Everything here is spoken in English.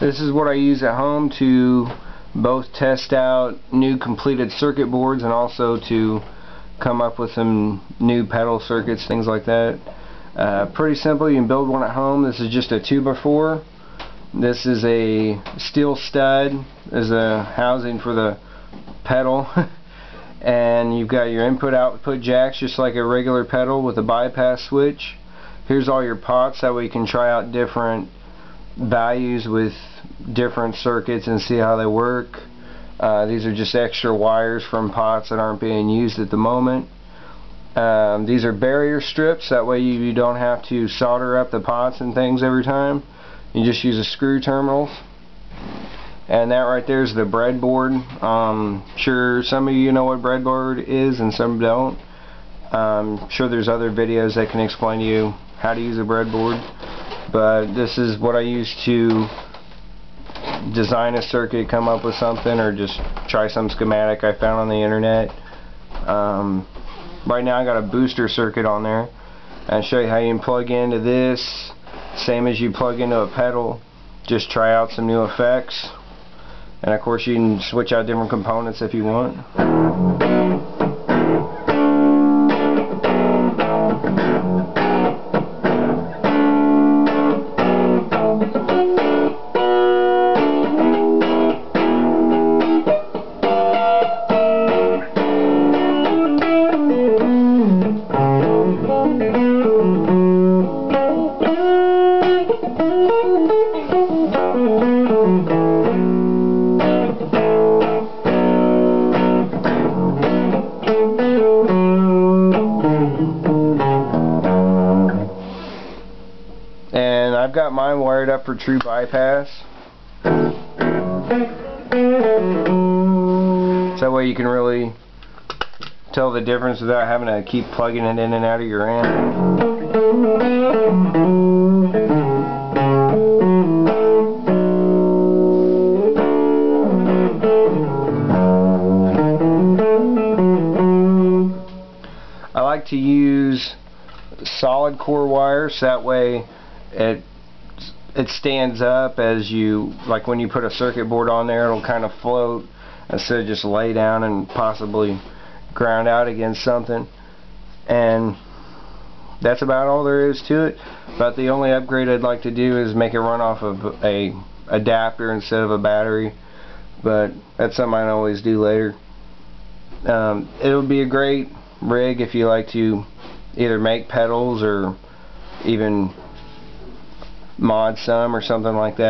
This is what I use at home to both test out new completed circuit boards and also to come up with some new pedal circuits, things like that. Uh, pretty simple, you can build one at home. This is just a 2x4. This is a steel stud as a housing for the pedal. and you've got your input output jacks just like a regular pedal with a bypass switch. Here's all your pots, that way you can try out different values with different circuits and see how they work. Uh, these are just extra wires from pots that aren't being used at the moment. Um, these are barrier strips, that way you, you, don't have to solder up the pots and things every time. You just use a screw terminals. And that right there is the breadboard. Um, sure some of you know what breadboard is and some don't. Um, sure there's other videos that can explain to you how to use a breadboard but this is what I use to design a circuit, come up with something, or just try some schematic I found on the internet. Um, right now I got a booster circuit on there. I'll show you how you can plug into this, same as you plug into a pedal. Just try out some new effects. And of course you can switch out different components if you want. And I've got mine wired up for true bypass so that way you can really tell the difference without having to keep plugging it in and out of your amp. I like to use solid core wires that way it it stands up as you like when you put a circuit board on there it'll kind of float instead of just lay down and possibly ground out against something. And that's about all there is to it. But the only upgrade I'd like to do is make it run off of a adapter instead of a battery. But that's something I always do later. Um, it'll be a great rig if you like to either make pedals or even mod some or something like that.